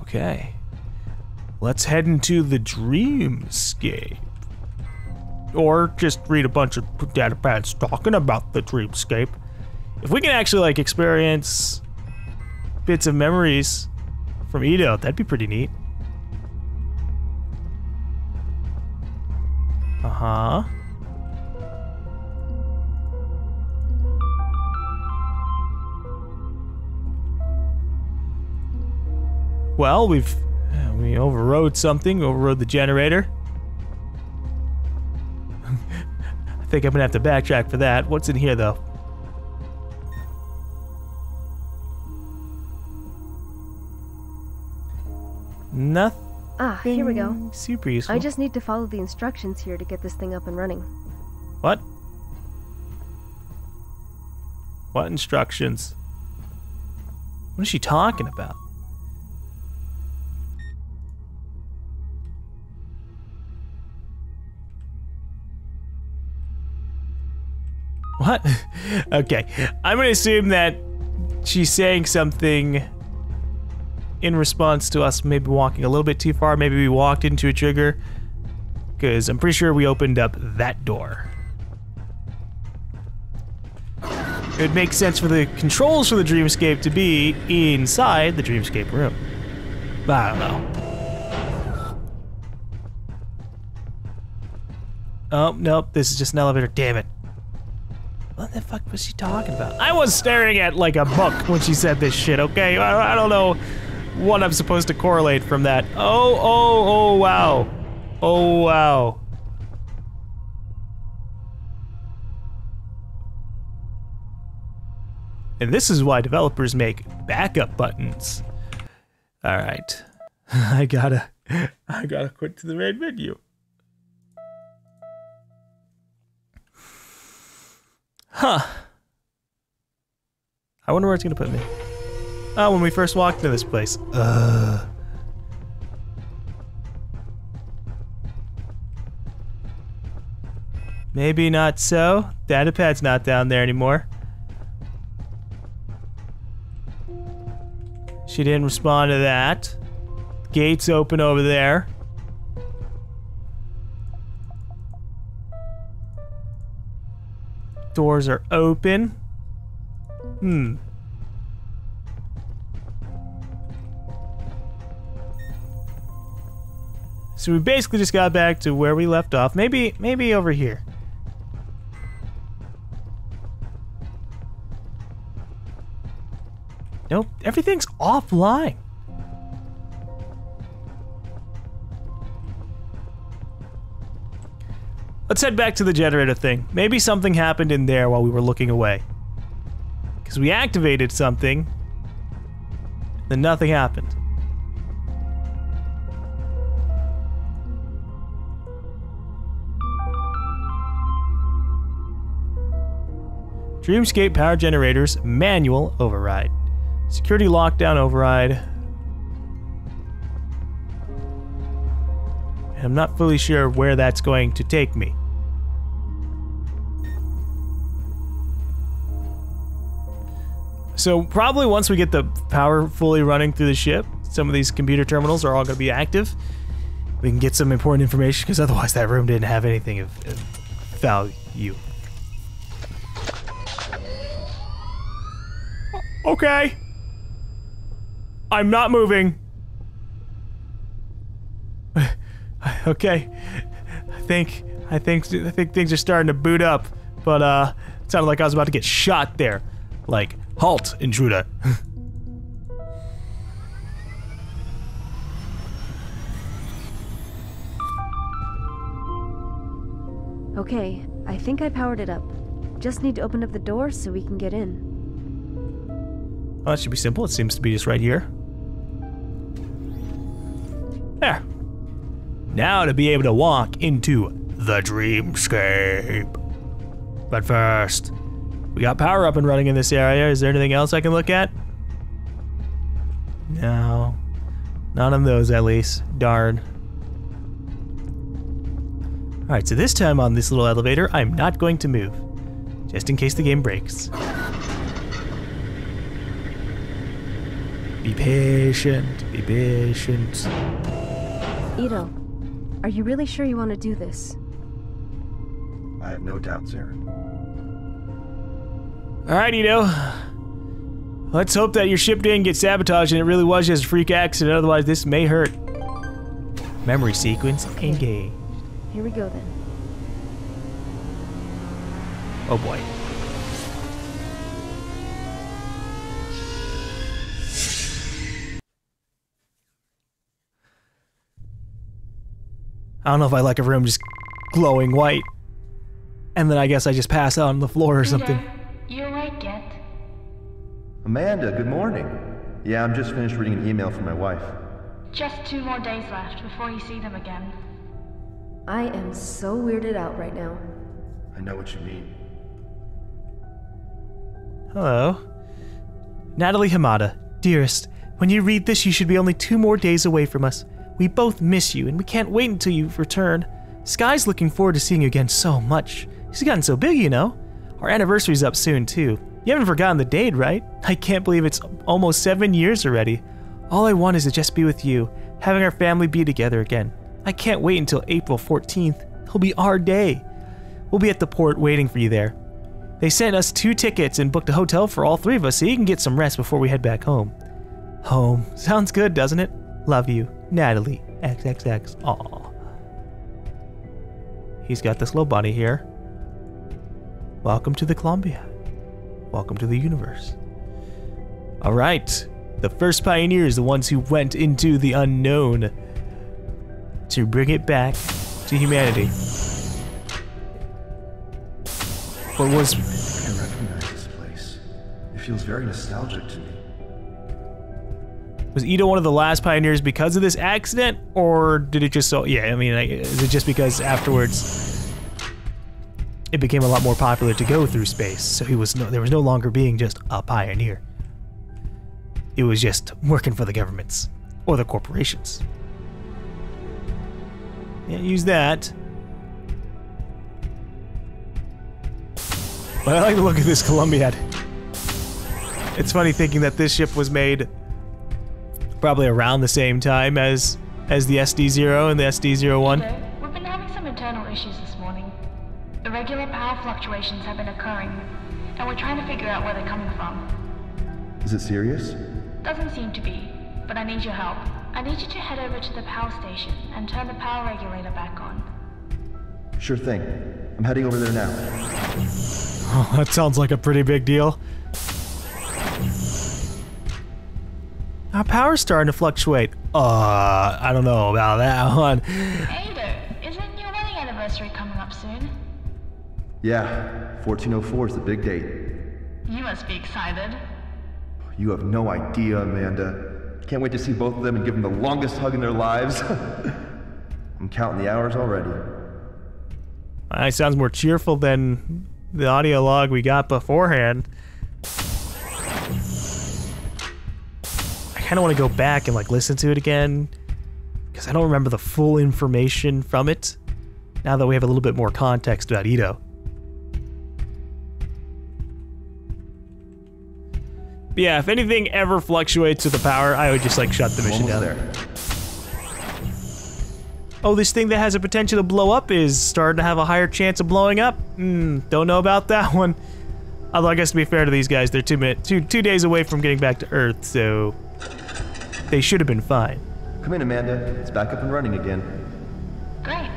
Okay. Let's head into the dreamscape. Or just read a bunch of data pads talking about the dreamscape. If we can actually like experience bits of memories from Ito, that'd be pretty neat. Uh-huh. Well, we've we overrode something, overrode the generator. I think I'm gonna have to backtrack for that. What's in here though? Nothing Ah, here we go. super useful. I just need to follow the instructions here to get this thing up and running. What? What instructions? What is she talking about? What? okay. I'm going to assume that she's saying something in response to us maybe walking a little bit too far. Maybe we walked into a trigger. Because I'm pretty sure we opened up that door. It would make sense for the controls for the Dreamscape to be inside the Dreamscape room. But I don't know. Oh, nope, this is just an elevator. Damn it. What the fuck was she talking about? I was staring at like a book when she said this shit, okay? I, I don't know what I'm supposed to correlate from that. Oh, oh, oh, wow. Oh, wow. And this is why developers make backup buttons. All right. I gotta, I gotta quit to the main menu. Huh. I wonder where it's gonna put me. Oh, when we first walked into this place. Ugh. Maybe not so. Datapad's not down there anymore. She didn't respond to that. Gates open over there. Doors are open. Hmm. So we basically just got back to where we left off. Maybe, maybe over here. Nope, everything's offline. Let's head back to the generator thing. Maybe something happened in there while we were looking away. Because we activated something, then nothing happened. Dreamscape power generators manual override. Security lockdown override. I'm not fully sure where that's going to take me. So probably once we get the power fully running through the ship, some of these computer terminals are all going to be active. We can get some important information because otherwise that room didn't have anything of, of value. Okay. I'm not moving. okay. I think I think I think things are starting to boot up, but uh it sounded like I was about to get shot there. Like, halt, intruder. Okay, I think I powered it up. Just need to open up the door so we can get in. Well, that should be simple. It seems to be just right here. There. Now to be able to walk into the dreamscape. But first, we got power up and running in this area. Is there anything else I can look at? No. None of those, at least. Darn. Alright, so this time on this little elevator, I'm not going to move. Just in case the game breaks. Be patient. Be patient. Ito, are you really sure you want to do this? I have no doubts, Aaron. All right, Ito. Let's hope that your ship didn't get sabotaged and it really was just a freak accident. Otherwise, this may hurt. Memory sequence engaged. Here we go then. Oh boy. I don't know if I like a room just glowing white. And then I guess I just pass out on the floor or something. Peter, you awake yet? Amanda, good morning. Yeah, I'm just finished reading an email from my wife. Just two more days left before you see them again. I am so weirded out right now. I know what you mean. Hello. Natalie Hamada, dearest, when you read this, you should be only two more days away from us. We both miss you, and we can't wait until you return. Sky's looking forward to seeing you again so much. She's gotten so big, you know. Our anniversary's up soon, too. You haven't forgotten the date, right? I can't believe it's almost seven years already. All I want is to just be with you, having our family be together again. I can't wait until April 14th. It'll be our day. We'll be at the port waiting for you there. They sent us two tickets and booked a hotel for all three of us so you can get some rest before we head back home. Home. Sounds good, doesn't it? Love you. Natalie. XXX. Aw. He's got this little bunny here. Welcome to the Columbia. Welcome to the universe. All right. The first pioneers, the ones who went into the unknown to bring it back to humanity. What was I recognize this place. It feels very nostalgic to me. was Ito one of the last pioneers because of this accident, or did it just so? Yeah, I mean, is it just because afterwards it became a lot more popular to go through space? So he was no, there was no longer being just a pioneer. It was just working for the governments or the corporations. Yeah, use that. But I like the look of this Columbiad. It's funny thinking that this ship was made probably around the same time as as the SD0 and the SD01. Peter, we've been having some internal issues. Irregular power fluctuations have been occurring, and we're trying to figure out where they're coming from. Is it serious? Doesn't seem to be, but I need your help. I need you to head over to the power station and turn the power regulator back on. Sure thing. I'm heading over there now. Oh, that sounds like a pretty big deal. Our power's starting to fluctuate. Uh, I don't know about that one. Ada, Yeah, 1404 is the big date. You must be excited. You have no idea, Amanda. Can't wait to see both of them and give them the longest hug in their lives. I'm counting the hours already. That sounds more cheerful than the audio log we got beforehand. I kind of want to go back and like listen to it again because I don't remember the full information from it. Now that we have a little bit more context about Ito. But yeah, if anything ever fluctuates with the power, I would just like shut the mission down. there. Oh, this thing that has a potential to blow up is starting to have a higher chance of blowing up. Hmm, don't know about that one. Although I guess to be fair to these guys, they're two minute, two two days away from getting back to Earth, so they should have been fine. Come in, Amanda. It's back up and running again. Great.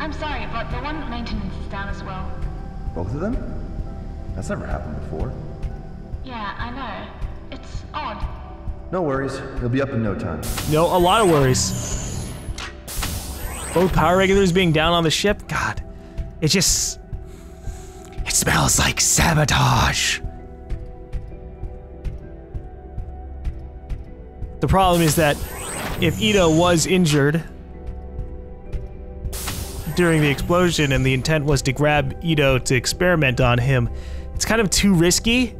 I'm sorry, but the one maintenance is down as well. Both of them? That's never happened before. Yeah, I know. It's odd. No worries. He'll be up in no time. No, a lot of worries. Both power regulators being down on the ship. God, it just it smells like sabotage. The problem is that if Ito was injured during the explosion and the intent was to grab Ito to experiment on him, it's kind of too risky.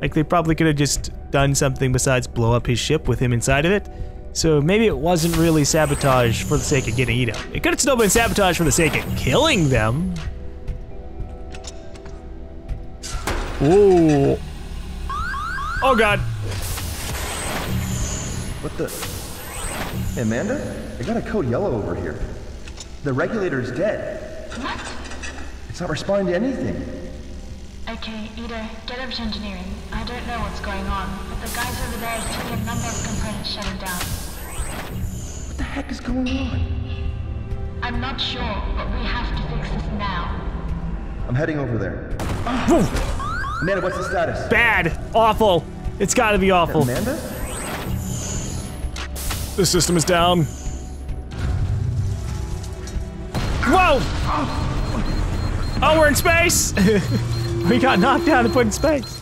Like they probably could have just done something besides blow up his ship with him inside of it. So maybe it wasn't really sabotage for the sake of getting Ito. It could have still been sabotage for the sake of killing them. Ooh. Oh god. What the? Hey, Amanda? I got a code yellow over here. The regulator's dead. What? It's not responding to anything. Okay, Ito, get over to engineering. I don't know what's going on, but the guys over there are seeing a number of components shutting down. What the heck is going on? I'm not sure, but we have to fix this now. I'm heading over there. Oh. Amanda, what's the status? Bad. Awful. It's gotta be awful. Amanda? The system is down. Whoa! Oh, we're in space! we got knocked down and put in space.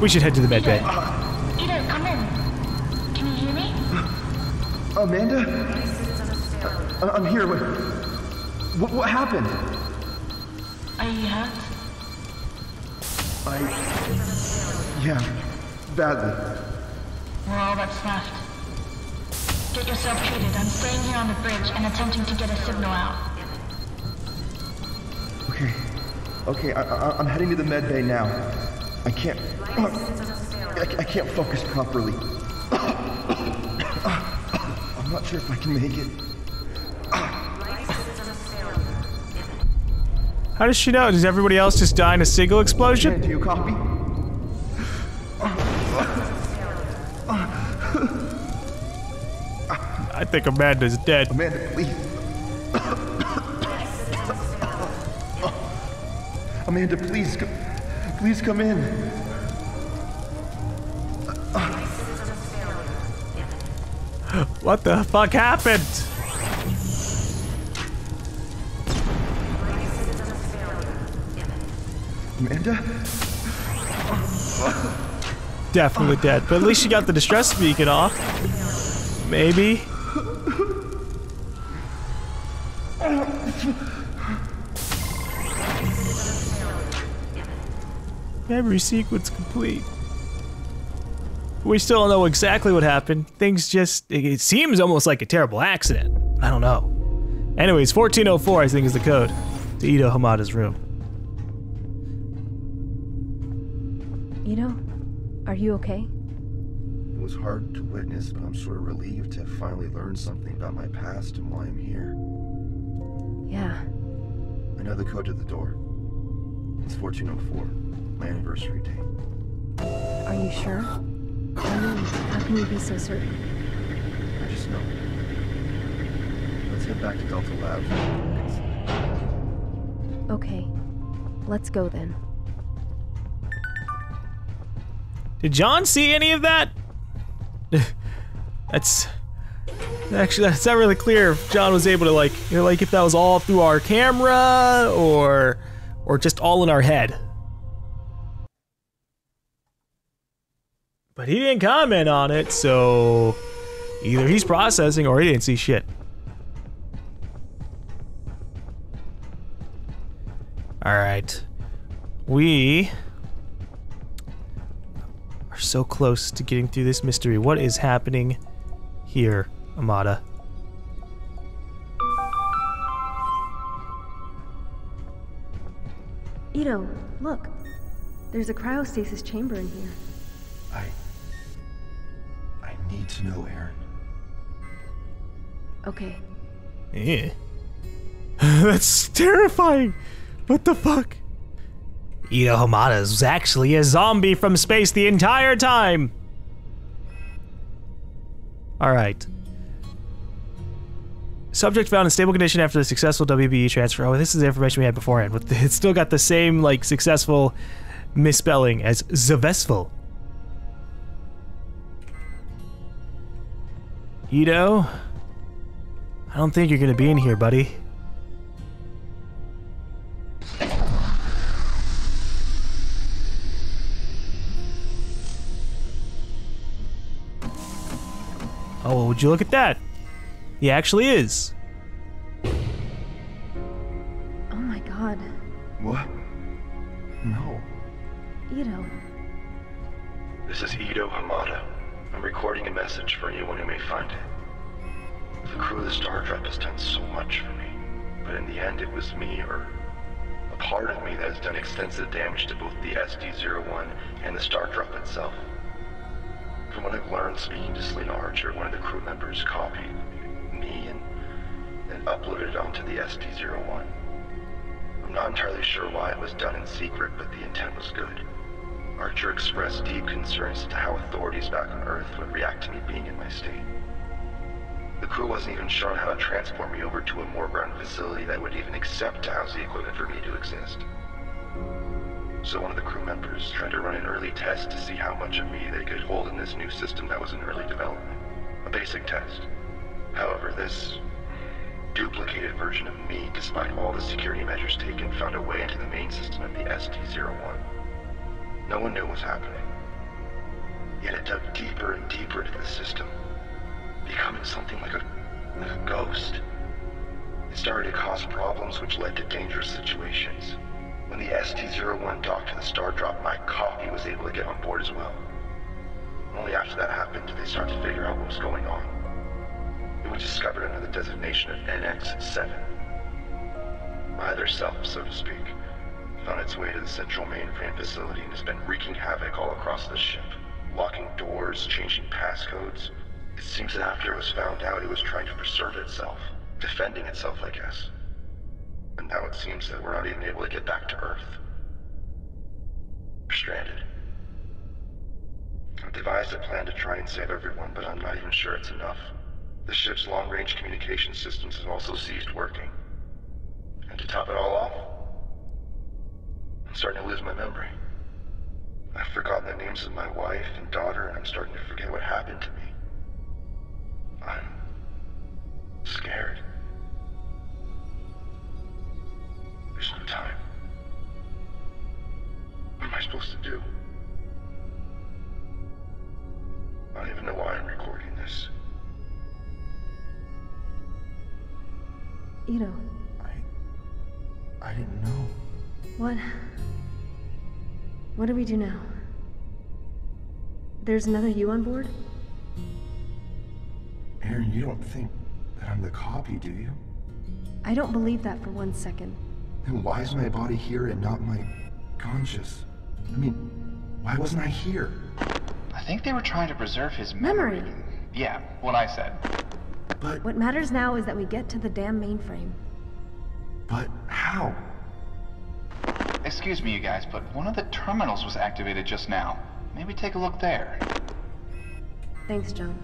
We should head to the med bay. Ito, come in. Can you hear me? Amanda? I- I'm here. What, what, what happened? Are you hurt? I. Yeah, badly. We're all that's left. Get yourself treated. I'm staying here on the bridge and attempting to get a signal out. Okay. Okay, I, I, I'm heading to the med bay now. I can't. I, I can't focus properly. I'm not sure if I can make it. How does she know? Does everybody else just die in a single explosion? Do you copy? I think Amanda's dead. Amanda, please. Amanda, please, please come in. What the fuck happened? Amanda? Definitely dead. But at least she got the distress beacon off. Maybe. Memory sequence complete. We still don't know exactly what happened. Things just, it, it seems almost like a terrible accident. I don't know. Anyways, 1404 I think is the code to Ito Hamada's room. Ito, are you okay? It was hard to witness, but I'm sort of relieved to finally learn something about my past and why I'm here. Yeah. I know the code to the door. It's 1404, my anniversary date. Are you sure? I mean, how can you be so certain? I just know. Let's head back to Delta Labs. Okay. Let's go then. Did John see any of that? that's actually that's not really clear if John was able to like you know like if that was all through our camera or or just all in our head. But he didn't comment on it, so either he's processing or he didn't see shit. All right. We are so close to getting through this mystery. What is happening here, Amada? Ito, look. There's a cryostasis chamber in here. I. I need to know, Aaron. Okay. Yeah. That's terrifying. What the fuck? Ito Hamada is actually a zombie from space the entire time. All right. Subject found in stable condition after the successful WBE transfer. Oh, this is the information we had beforehand. But it's still got the same like successful misspelling as Zavesful. Ito, I don't think you're gonna be in here, buddy. Oh, would you look at that? He actually is. Wasn't even sure how to transport me over to a more ground facility that would even accept to house the equipment for me to exist. So one of the crew members tried to run an early test to see how much of me they could hold in this new system that was in early development. A basic test. However, this duplicated version of me, despite all the security measures taken, found a way into the main system of the ST-01. No one knew what was happening. Yet it dug deeper and deeper into the system, becoming something like a ghost. It started to cause problems which led to dangerous situations. When the ST-01 docked to the Star Drop, my copy was able to get on board as well. Only after that happened did they start to figure out what was going on. It was discovered under the designation of NX-7. My other self, so to speak, found its way to the central mainframe facility and has been wreaking havoc all across the ship. Locking doors, changing passcodes. It seems that after it was found out, it was trying to preserve itself. Defending itself, I guess. And now it seems that we're not even able to get back to Earth. We're stranded. I've devised a plan to try and save everyone, but I'm not even sure it's enough. The ship's long-range communication systems have also ceased working. And to top it all off, I'm starting to lose my memory. I've forgotten the names of my wife and daughter, and I'm starting to forget what happened to me. I'm scared. There's no time. What am I supposed to do? I don't even know why I'm recording this. Ito, I... I didn't know. what? What do we do now? There's another you on board? Aaron, you don't think that I'm the copy, do you? I don't believe that for one second. Then why is my body here and not my conscious? I mean, why wasn't I here? I think they were trying to preserve his Memory. memory. Yeah, what I said. But, What matters now is that we get to the damn mainframe. but how? Excuse me, you guys, but one of the terminals was activated just now. Maybe take a look there. Thanks, John.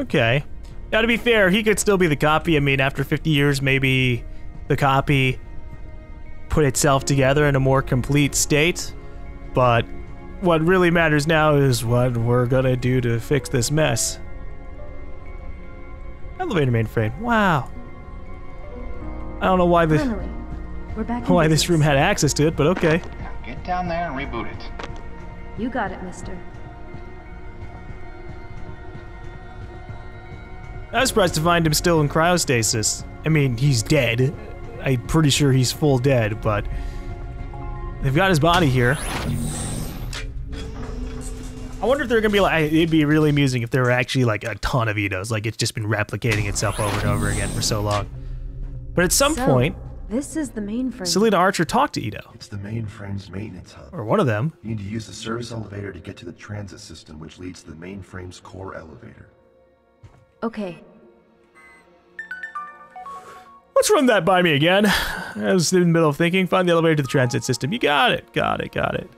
Okay. Now, to be fair, he could still be the copy. I mean, after 50 years, maybe the copy put itself together in a more complete state. But what really matters now is what we're gonna do to fix this mess. Elevator mainframe. Wow. I don't know why the Finally, we're back why this room had access to it, but okay. Now get down there and reboot it. You got it, mister. I was surprised to find him still in cryostasis. I mean, he's dead. I'm pretty sure he's full dead, but they've got his body here. I wonder if they're gonna be like. It'd be really amusing if there were actually like a ton of Itos, like it's just been replicating itself over and over again for so long. But at some So, point, This is the mainframe. Selena Archer talked to Ito, It's the mainframe's maintenance hub. or one of them. You need to use the service elevator to get to the transit system, which leads to the mainframe's core elevator. Okay, Let's run that by me again. I was in the middle of thinking. Find the elevator to the transit system. You got it. Got it. Got it.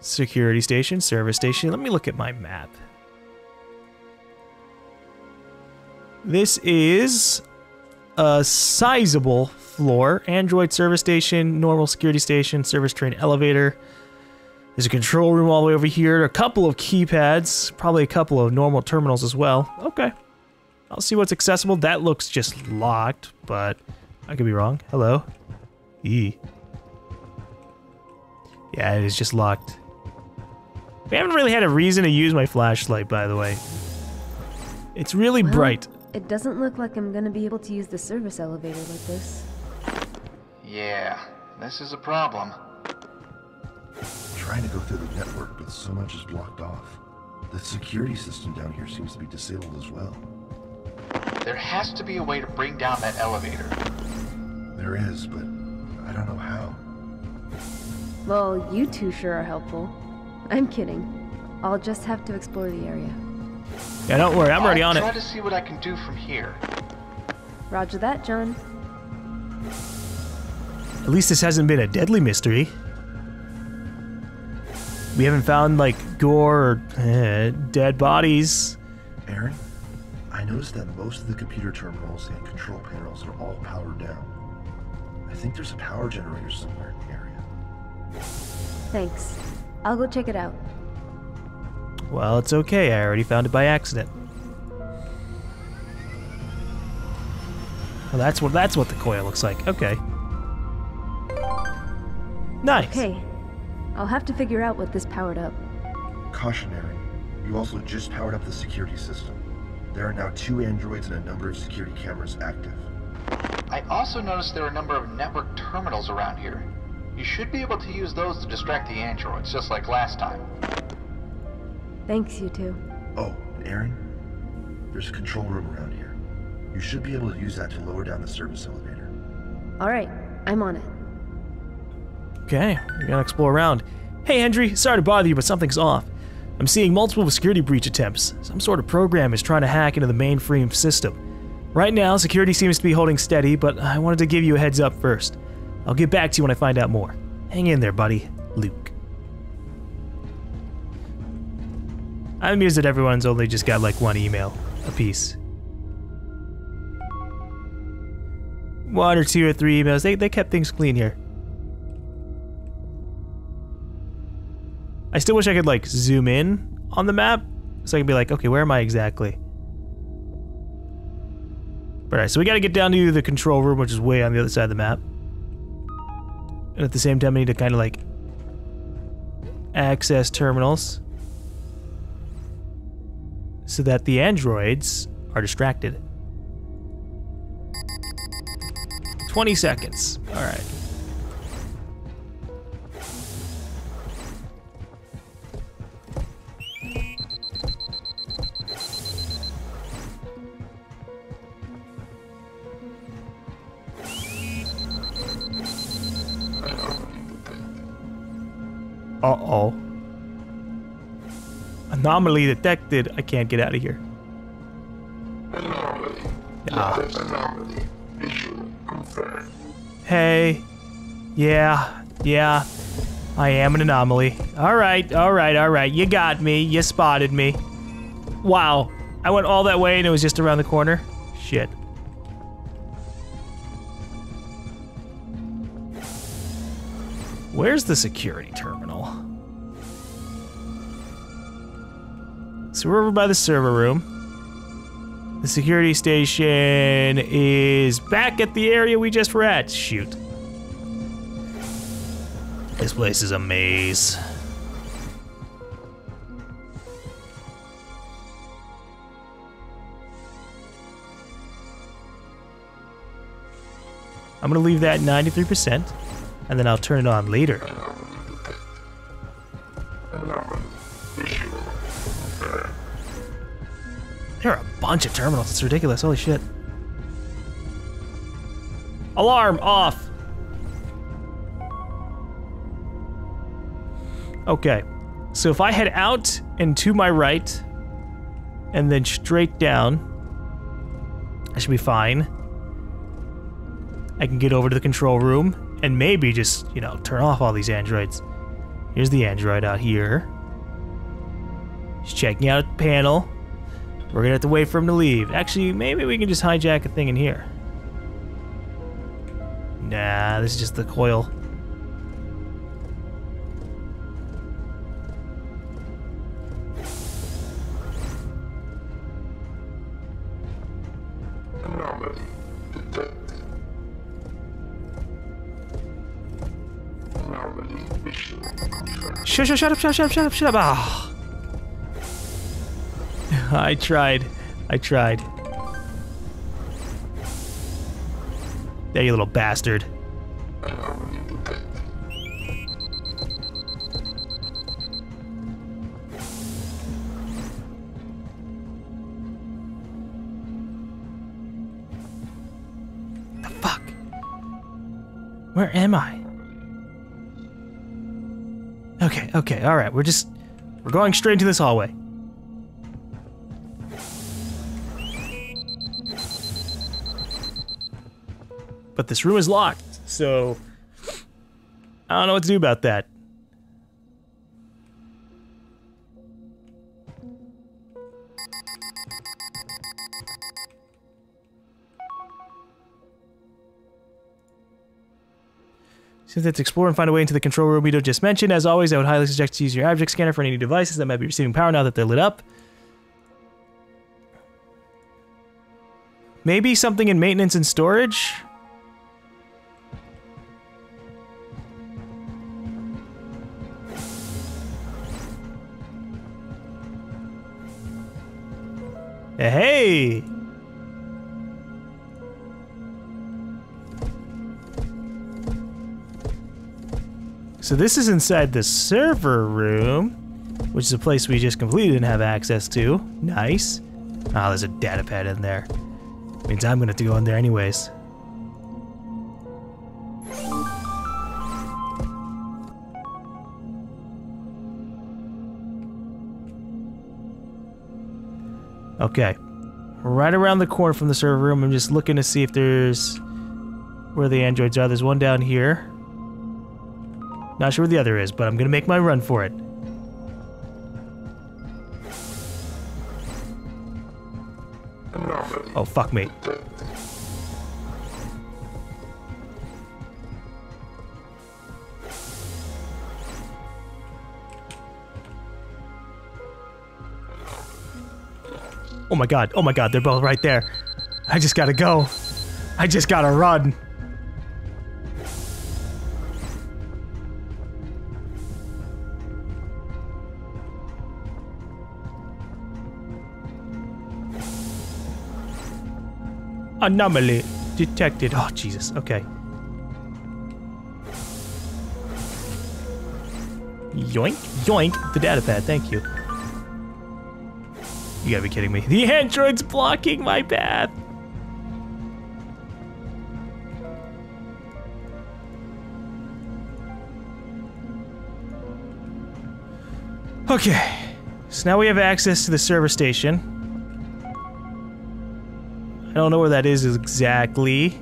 Security station, service station. Let me look at my map. This is a sizable floor. Android service station, normal security station, service train elevator. There's a control room all the way over here. A couple of keypads. Probably a couple of normal terminals as well. Okay. I'll see what's accessible. That looks just locked, but I could be wrong. Hello? E. Yeah, it is just locked. We haven't really had a reason to use my flashlight, by the way. It's really Well, bright. it doesn't look like I'm gonna be able to use the service elevator like this. Yeah, this is a problem. Trying to go through the network, but so much is blocked off. The security system down here seems to be disabled as well. There has to be a way to bring down that elevator. There is, but I don't know how. Well, you two sure are helpful. I'm kidding. I'll just have to explore the area. Yeah, don't worry, I'm already I'll on try it. to see what I can do from here. Roger that, John. At least this hasn't been a deadly mystery. We haven't found, like, gore or eh, dead bodies. Aaron, I noticed that most of the computer terminals and control panels are all powered down. I think there's a power generator somewhere in the area. Thanks. I'll go check it out. Well, it's okay, I already found it by accident. Well, that's what that's what the coil looks like. Okay. Nice. Okay. I'll have to figure out what this powered up. Cautionary, you also just powered up the security system. There are now two androids and a number of security cameras active. I also noticed there are a number of network terminals around here. You should be able to use those to distract the androids, just like last time. Thanks, you two. Oh, and Aaron, there's a control room around here. You should be able to use that to lower down the service elevator. Alright, I'm on it. Okay, we're gonna explore around. Hey, Henry, sorry to bother you, but something's off. I'm seeing multiple security breach attempts. Some sort of program is trying to hack into the mainframe system. Right now, security seems to be holding steady, but I wanted to give you a heads up first. I'll get back to you when I find out more. Hang in there, buddy. Luke. I'm amused that everyone's only just got like one email apiece. One or two or three emails. They, they kept things clean here. I still wish I could like zoom in on the map so I can be like, okay, where am I exactly? But alright, so we gotta get down to the control room, which is way on the other side of the map. And at the same time, I need to kind of like access terminals so that the androids are distracted. 20 seconds. Alright. Uh-oh. Anomaly detected. I can't get out of here. Ah. Hey. Yeah. Yeah. I am an anomaly. All right. All right. All right. You got me. You spotted me. Wow. I went all that way and it was just around the corner. Shit. Where's the security So we're over by the server room. The security station is back at the area we just were at. Shoot. This place is a maze. I'm gonna leave that 93%, and then I'll turn it on later. Bunch of terminals. It's ridiculous. Holy shit. Alarm off. Okay. So if I head out and to my right and then straight down, I should be fine. I can get over to the control room and maybe just, you know, turn off all these androids. Here's the android out here. He's checking out the panel. We're gonna have to wait for him to leave. Actually, maybe we can just hijack a thing in here. Nah, this is just the coil. Anomaly detected. Anomaly visual confirmed. Shut, shut, shut up, shut up, shut up, shut up, shut up. Ah. I tried. I tried. There, you little bastard. The fuck? Where am I? Okay, okay, alright. We're just We're going straight into this hallway. But this room is locked, so I don't know what to do about that. Since let's explore and find a way into the control room we just mentioned. As always, I would highly suggest to use your object scanner for any devices that might be receiving power now that they're lit up. Maybe something in maintenance and storage? Hey! So this is inside the server room, which is a place we just completely didn't have access to. Nice. Ah, there's a data pad in there. Means I'm gonna have to go in there anyways. Okay. Right around the corner from the server room, I'm just looking to see if there's where the androids are. There's one down here. Not sure where the other is, but I'm gonna make my run for it. Oh, fuck me. My god, oh my god, they're both right there. I just gotta go. I just gotta run. Anomaly detected. Oh, Jesus. Okay. Yoink, yoink, the data pad, thank you. You gotta be kidding me. The android's blocking my path. Okay. So now we have access to the server station. I don't know where that is exactly.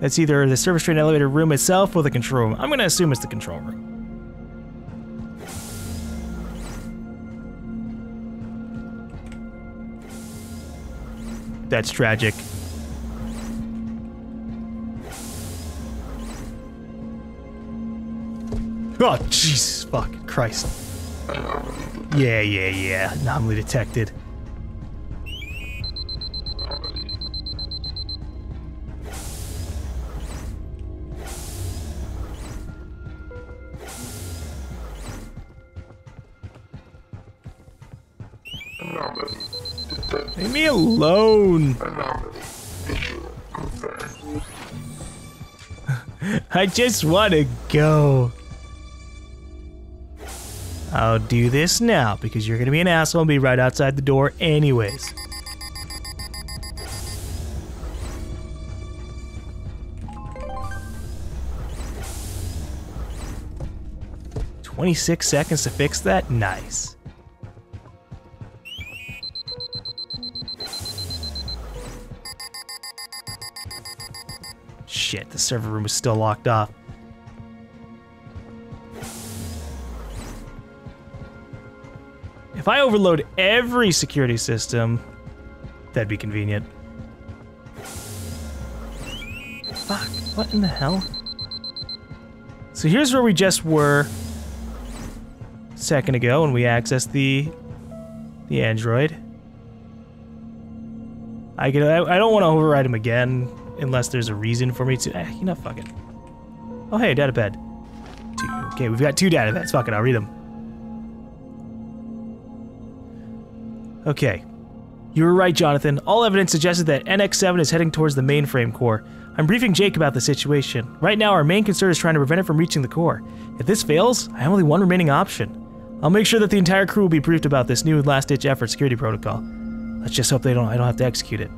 That's either the service train elevator room itself or the control room. I'm gonna assume it's the control room. That's tragic. Oh, Jesus, fuck, Christ. Yeah, yeah, yeah. Anomaly detected. I just want to go. I'll do this now because you're going to be an asshole and be right outside the door, anyways. Twenty-six seconds to fix that. Nice. Shit, the server room is still locked off. If I overload every security system, that'd be convenient. Fuck, what in the hell? So here's where we just were a second ago when we accessed the the android. I could I, I don't want to override him again unless there's a reason for me to. Eh, you know, fuck it. Oh hey, data pad. Two. Okay, we've got two data pads. Fuck it, I'll read them. Okay. You were right, Jonathan. All evidence suggested that NX-7 is heading towards the mainframe core. I'm briefing Jake about the situation. Right now, our main concern is trying to prevent it from reaching the core. If this fails, I have only one remaining option. I'll make sure that the entire crew will be briefed about this new last-ditch effort security protocol. Let's just hope they don't. I don't have to execute it.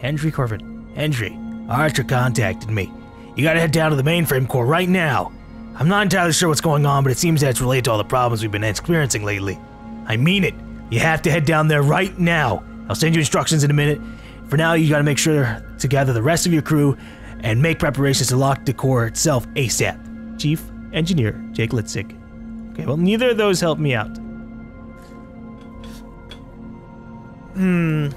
Henry Corbin. Henry, Archer contacted me. You gotta head down to the mainframe core right now. I'm not entirely sure what's going on, but it seems that it's related to all the problems we've been experiencing lately. I mean it. You have to head down there right now. I'll send you instructions in a minute. For now, you gotta make sure to gather the rest of your crew and make preparations to lock the core itself ASAP. Chief Engineer Jake Litzig. Okay, well, neither of those helped me out. Hmm.